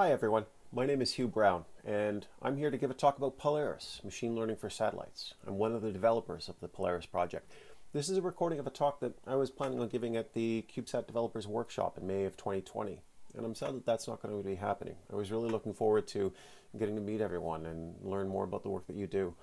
Hi everyone, my name is Hugh Brown and I'm here to give a talk about Polaris, machine learning for satellites. I'm one of the developers of the Polaris project. This is a recording of a talk that I was planning on giving at the CubeSat Developers Workshop in May of 2020 and I'm sad that that's not going to be happening. I was really looking forward to getting to meet everyone and learn more about the work that you do.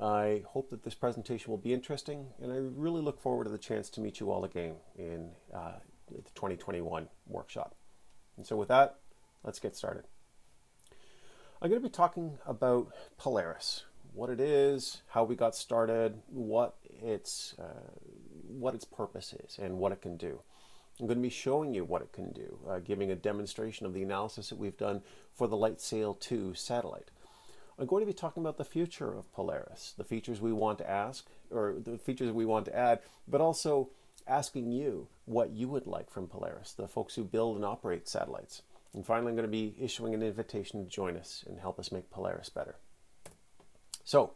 I hope that this presentation will be interesting and I really look forward to the chance to meet you all again in uh, the 2021 workshop. And so with that, let's get started. I'm going to be talking about Polaris, what it is, how we got started, what its uh, what its purpose is, and what it can do. I'm going to be showing you what it can do, uh, giving a demonstration of the analysis that we've done for the LightSail 2 satellite. I'm going to be talking about the future of Polaris, the features we want to ask, or the features we want to add, but also asking you what you would like from Polaris, the folks who build and operate satellites. And finally, I'm going to be issuing an invitation to join us and help us make Polaris better. So,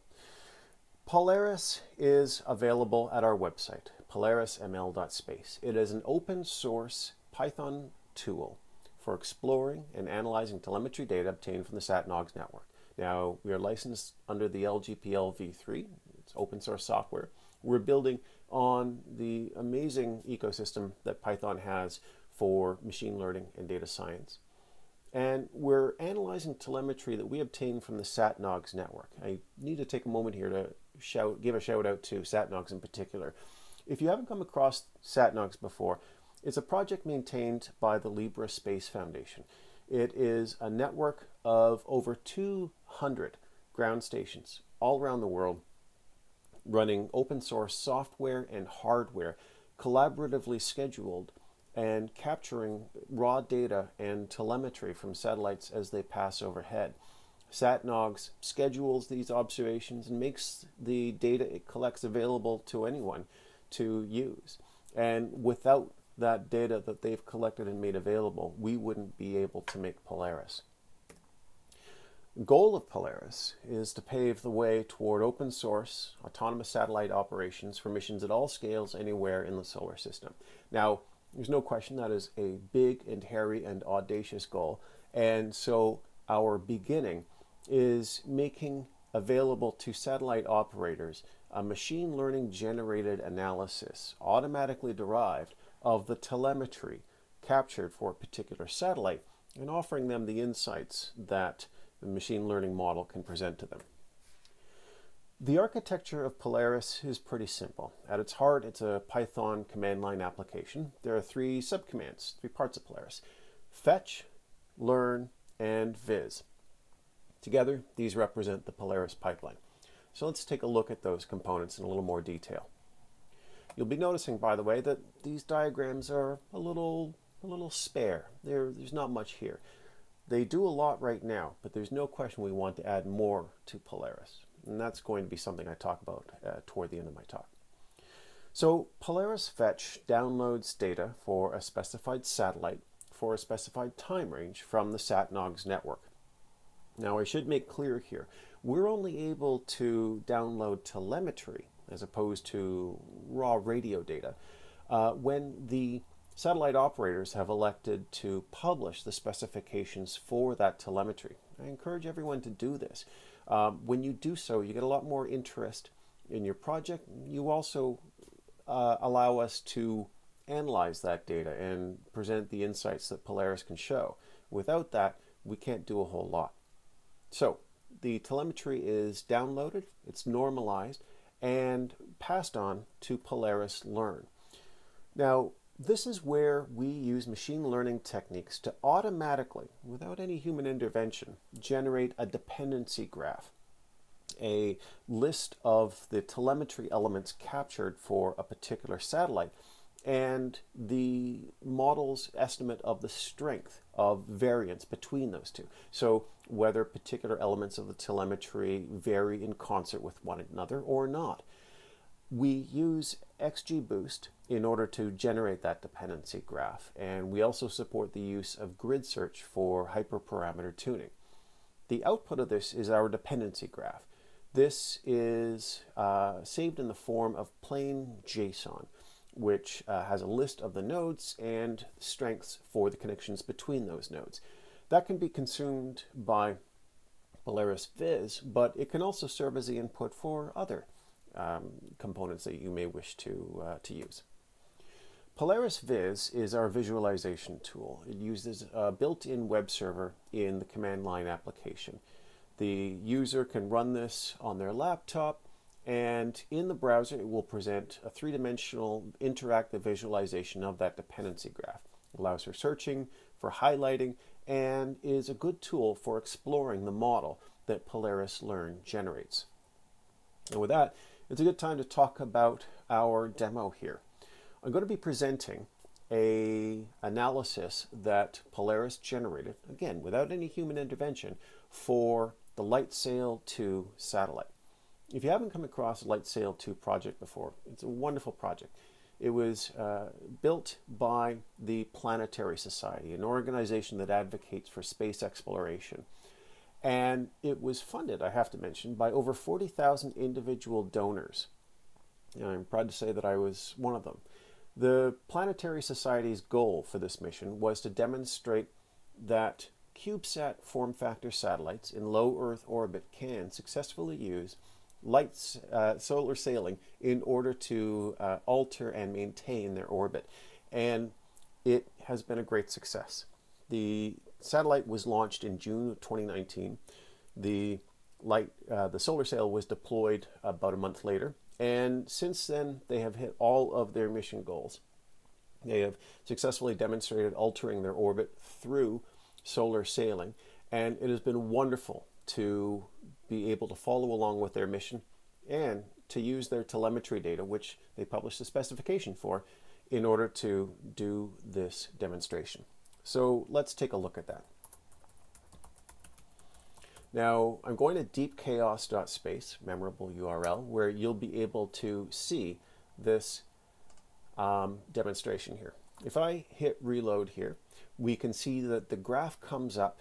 Polaris is available at our website, polarisml.space. It is an open source Python tool for exploring and analyzing telemetry data obtained from the SatNOGS network. Now, we are licensed under the LGPL v3, it's open source software. We're building on the amazing ecosystem that Python has for machine learning and data science. And we're analyzing telemetry that we obtain from the SatNOGS network. I need to take a moment here to shout, give a shout out to SatNOGS in particular. If you haven't come across SatNOGS before, it's a project maintained by the Libre Space Foundation. It is a network of over 200 ground stations all around the world running open source software and hardware collaboratively scheduled and capturing raw data and telemetry from satellites as they pass overhead. SatNOGS schedules these observations and makes the data it collects available to anyone to use. And without that data that they've collected and made available, we wouldn't be able to make Polaris. The goal of Polaris is to pave the way toward open source autonomous satellite operations for missions at all scales anywhere in the solar system. Now, there's no question that is a big and hairy and audacious goal. And so our beginning is making available to satellite operators a machine learning generated analysis, automatically derived, of the telemetry captured for a particular satellite and offering them the insights that the machine learning model can present to them. The architecture of Polaris is pretty simple. At its heart, it's a Python command line application. There are three subcommands, three parts of Polaris. Fetch, learn, and viz. Together, these represent the Polaris pipeline. So let's take a look at those components in a little more detail. You'll be noticing, by the way, that these diagrams are a little, a little spare. There, there's not much here. They do a lot right now, but there's no question we want to add more to Polaris. And that's going to be something I talk about uh, toward the end of my talk. So Polaris Fetch downloads data for a specified satellite for a specified time range from the SatNOGS network. Now I should make clear here, we're only able to download telemetry as opposed to raw radio data uh, when the satellite operators have elected to publish the specifications for that telemetry. I encourage everyone to do this. Um, when you do so, you get a lot more interest in your project. You also uh, allow us to analyze that data and present the insights that Polaris can show. Without that, we can't do a whole lot. So the telemetry is downloaded, it's normalized, and passed on to Polaris Learn. Now, this is where we use machine learning techniques to automatically, without any human intervention, generate a dependency graph, a list of the telemetry elements captured for a particular satellite, and the model's estimate of the strength of variance between those two. So whether particular elements of the telemetry vary in concert with one another or not. We use XGBoost in order to generate that dependency graph. And we also support the use of grid search for hyperparameter tuning. The output of this is our dependency graph. This is uh, saved in the form of plain JSON, which uh, has a list of the nodes and strengths for the connections between those nodes. That can be consumed by Polaris Viz, but it can also serve as the input for other um, components that you may wish to, uh, to use. Polaris Viz is our visualization tool. It uses a built-in web server in the command line application. The user can run this on their laptop and in the browser it will present a three-dimensional interactive visualization of that dependency graph. It allows for searching, for highlighting, and is a good tool for exploring the model that Polaris Learn generates. And with that, it's a good time to talk about our demo here. I'm going to be presenting a analysis that Polaris generated, again, without any human intervention, for the LightSail 2 satellite. If you haven't come across the LightSail 2 project before, it's a wonderful project. It was uh, built by the Planetary Society, an organization that advocates for space exploration. And it was funded, I have to mention, by over 40,000 individual donors. And I'm proud to say that I was one of them. The Planetary Society's goal for this mission was to demonstrate that CubeSat form factor satellites in low Earth orbit can successfully use light uh, solar sailing in order to uh, alter and maintain their orbit. And it has been a great success. The satellite was launched in June of 2019. The light, uh, the solar sail was deployed about a month later. And since then, they have hit all of their mission goals. They have successfully demonstrated altering their orbit through solar sailing. And it has been wonderful to be able to follow along with their mission and to use their telemetry data, which they published a specification for, in order to do this demonstration. So let's take a look at that. Now, I'm going to deepchaos.space, memorable URL, where you'll be able to see this um, demonstration here. If I hit reload here, we can see that the graph comes up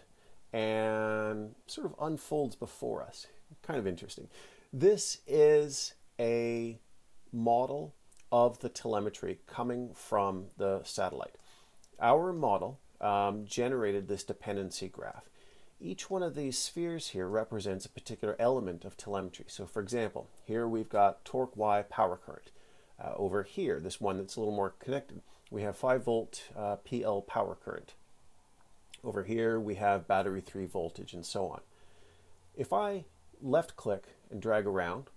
and sort of unfolds before us. Kind of interesting. This is a model of the telemetry coming from the satellite. Our model um, generated this dependency graph. Each one of these spheres here represents a particular element of telemetry. So for example, here we've got torque Y power current. Uh, over here, this one that's a little more connected, we have 5 volt uh, PL power current. Over here we have battery 3 voltage and so on. If I left click and drag around,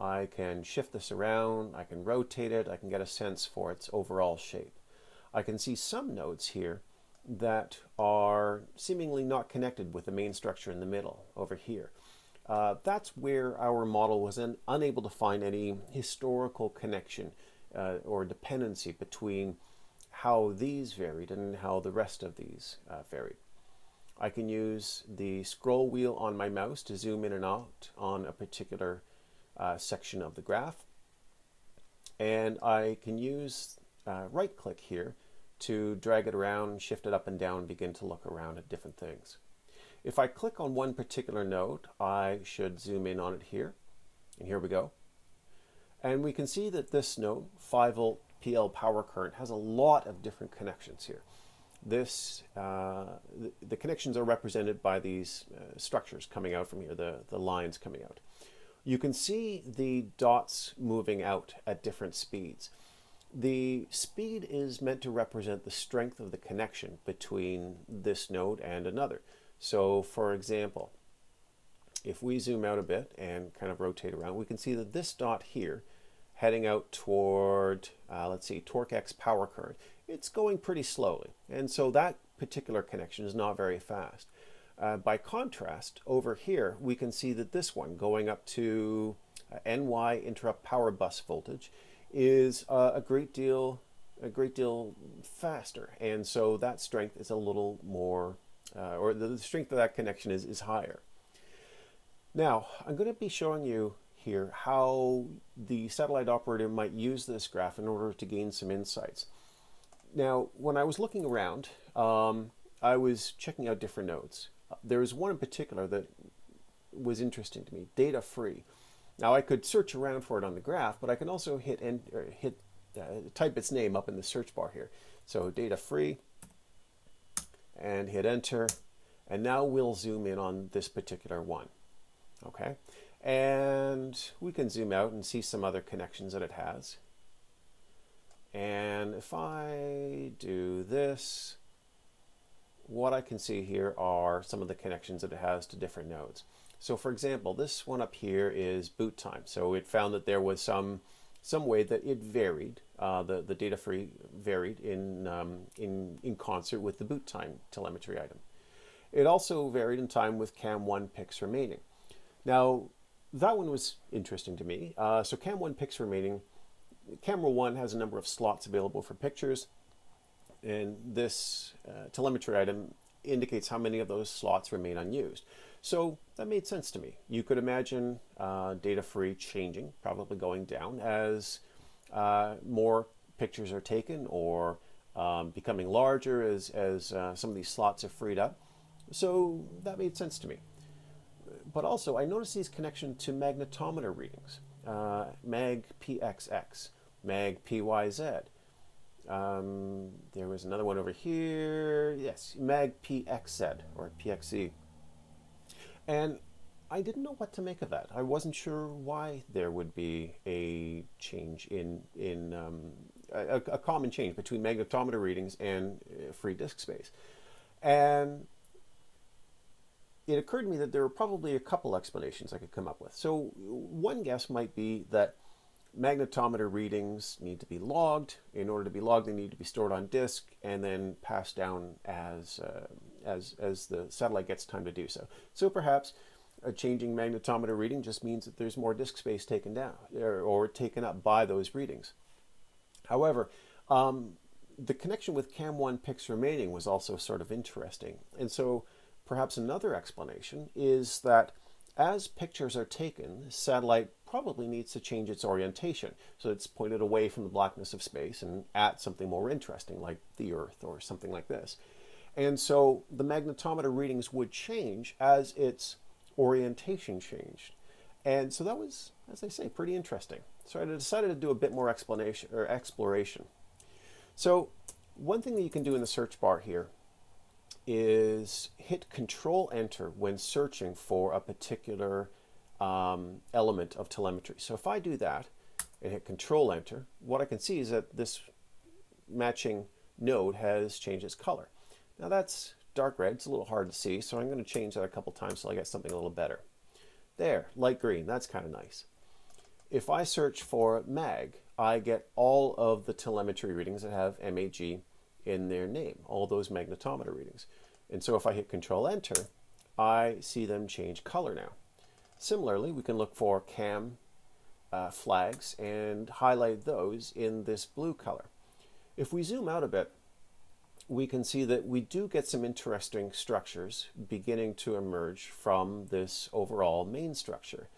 I can shift this around, I can rotate it, I can get a sense for its overall shape. I can see some nodes here that are seemingly not connected with the main structure in the middle over here. Uh, that's where our model was un unable to find any historical connection uh, or dependency between how these varied and how the rest of these uh, varied. I can use the scroll wheel on my mouse to zoom in and out on a particular uh, section of the graph. And I can use uh, right click here to drag it around, shift it up and down, begin to look around at different things. If I click on one particular node, I should zoom in on it here. And here we go. And we can see that this node, 5 volt PL power current, has a lot of different connections here. This, uh, the, the, connections are represented by these uh, structures coming out from here, the, the lines coming out. You can see the dots moving out at different speeds. The speed is meant to represent the strength of the connection between this node and another. So for example, if we zoom out a bit and kind of rotate around, we can see that this dot here heading out toward, uh, let's see, torque X power current, it's going pretty slowly. And so that particular connection is not very fast. Uh, by contrast, over here, we can see that this one going up to uh, NY interrupt power bus voltage is uh, a great deal a great deal faster and so that strength is a little more uh, or the strength of that connection is, is higher. Now I'm going to be showing you here how the satellite operator might use this graph in order to gain some insights. Now when I was looking around um, I was checking out different nodes. There was one in particular that was interesting to me, data free. Now I could search around for it on the graph, but I can also hit and hit uh, type its name up in the search bar here. So data free and hit enter And now we'll zoom in on this particular one. Okay, and we can zoom out and see some other connections that it has. And if I do this, what I can see here are some of the connections that it has to different nodes. So for example, this one up here is boot time. So it found that there was some some way that it varied, uh, the, the data free varied in, um, in, in concert with the boot time telemetry item. It also varied in time with CAM1 pics remaining. Now, that one was interesting to me. Uh, so CAM1 pics remaining, camera 1 has a number of slots available for pictures, and this uh, telemetry item indicates how many of those slots remain unused. So that made sense to me. You could imagine uh, data free changing, probably going down as uh, more pictures are taken or um, becoming larger as, as uh, some of these slots are freed up. So that made sense to me. But also, I noticed these connection to magnetometer readings, uh, mag PXX, mag PYZ. Um, there was another one over here. Yes, mag PXZ or PXZ. And I didn't know what to make of that. I wasn't sure why there would be a change in in um, a, a, common change between magnetometer readings and uh, free disk space, and it occurred to me that there were probably a couple explanations I could come up with. So one guess might be that magnetometer readings need to be logged. In order to be logged, they need to be stored on disk and then passed down as uh, as as the satellite gets time to do so. So perhaps a changing magnetometer reading just means that there's more disk space taken down or, or taken up by those readings. However, um, the connection with CAM1 pics remaining was also sort of interesting. And so perhaps another explanation is that as pictures are taken, the satellite probably needs to change its orientation. So it's pointed away from the blackness of space and at something more interesting like the Earth or something like this. And so the magnetometer readings would change as its orientation changed. And so that was, as I say, pretty interesting. So I decided to do a bit more explanation or exploration. So one thing that you can do in the search bar here is hit Control Enter when searching for a particular um, element of telemetry. So if I do that and hit Control Enter, what I can see is that this matching node has changed its color. Now that's dark red, it's a little hard to see, so I'm going to change that a couple times so I get something a little better. There, light green, that's kind of nice. If I search for MAG, I get all of the telemetry readings that have MAG in their name, all those magnetometer readings. And so if I hit Control Enter, I see them change color now. Similarly, we can look for CAM uh, flags and highlight those in this blue color. If we zoom out a bit, we can see that we do get some interesting structures beginning to emerge from this overall main structure.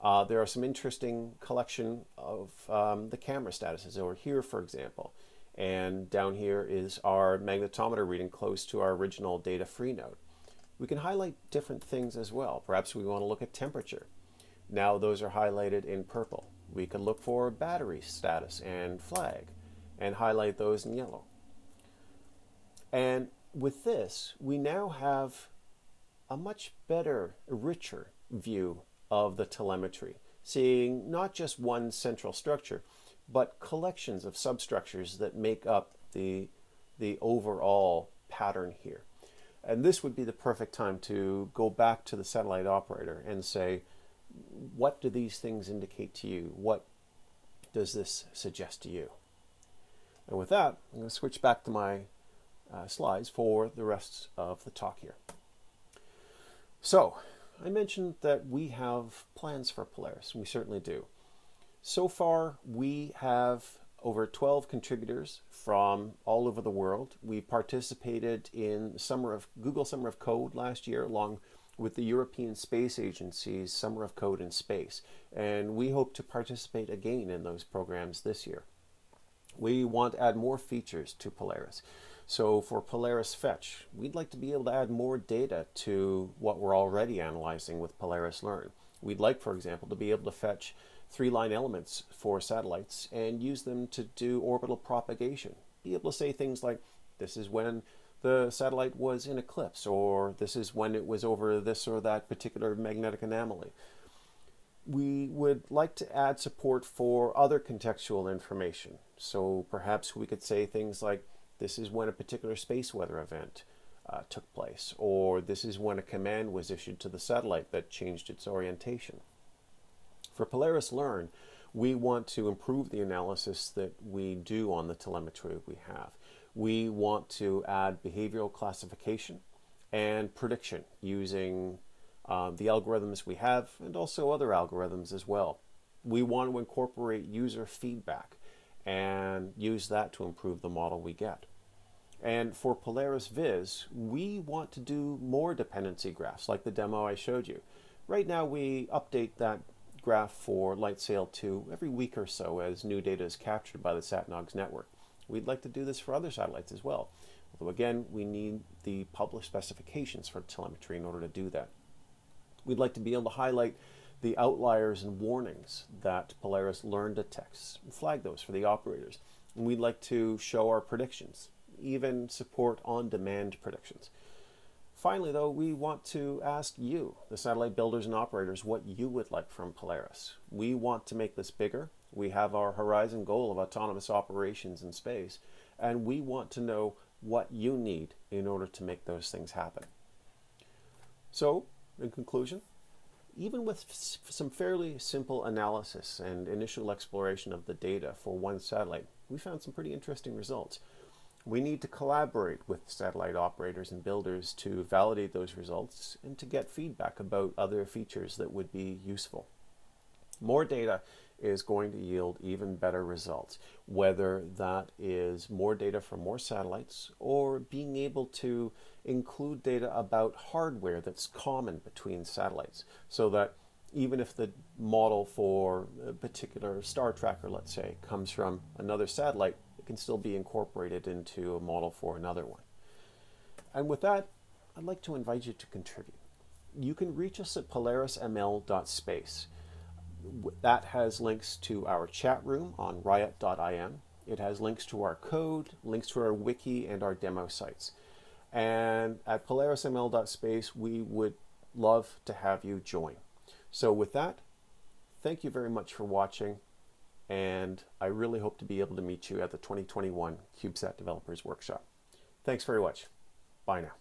Uh, there are some interesting collection of um, the camera statuses over here, for example. And down here is our magnetometer reading close to our original data free node. We can highlight different things as well. Perhaps we want to look at temperature. Now those are highlighted in purple. We can look for battery status and flag and highlight those in yellow. And with this, we now have a much better, richer view of the telemetry, seeing not just one central structure, but collections of substructures that make up the, the overall pattern here. And this would be the perfect time to go back to the satellite operator and say, what do these things indicate to you? What does this suggest to you? And with that, I'm going to switch back to my uh, slides for the rest of the talk here. So, I mentioned that we have plans for Polaris. We certainly do. So far, we have over 12 contributors from all over the world. We participated in Summer of Google Summer of Code last year, along with the European Space Agency's Summer of Code in Space, and we hope to participate again in those programs this year. We want to add more features to Polaris. So for Polaris Fetch, we'd like to be able to add more data to what we're already analyzing with Polaris Learn. We'd like, for example, to be able to fetch three-line elements for satellites and use them to do orbital propagation. Be able to say things like, this is when the satellite was in eclipse, or this is when it was over this or that particular magnetic anomaly. We would like to add support for other contextual information. So perhaps we could say things like, this is when a particular space weather event uh, took place, or this is when a command was issued to the satellite that changed its orientation. For Polaris Learn, we want to improve the analysis that we do on the telemetry we have. We want to add behavioral classification and prediction using uh, the algorithms we have and also other algorithms as well. We want to incorporate user feedback and use that to improve the model we get. And for Polaris Viz, we want to do more dependency graphs like the demo I showed you. Right now we update that graph for LightSail 2 every week or so as new data is captured by the SatNOGS network. We'd like to do this for other satellites as well. Although again, we need the published specifications for telemetry in order to do that. We'd like to be able to highlight the outliers and warnings that Polaris Learn detects flag those for the operators. And we'd like to show our predictions, even support on-demand predictions. Finally, though, we want to ask you, the satellite builders and operators, what you would like from Polaris. We want to make this bigger. We have our horizon goal of autonomous operations in space, and we want to know what you need in order to make those things happen. So, in conclusion, even with some fairly simple analysis and initial exploration of the data for one satellite, we found some pretty interesting results. We need to collaborate with satellite operators and builders to validate those results and to get feedback about other features that would be useful. More data is going to yield even better results, whether that is more data from more satellites or being able to include data about hardware that's common between satellites so that even if the model for a particular star tracker, let's say, comes from another satellite, it can still be incorporated into a model for another one. And with that, I'd like to invite you to contribute. You can reach us at polarisml.space. That has links to our chat room on riot.im. It has links to our code, links to our wiki, and our demo sites. And at polarisml.space, we would love to have you join. So with that, thank you very much for watching and I really hope to be able to meet you at the 2021 CubeSat Developers Workshop. Thanks very much. Bye now.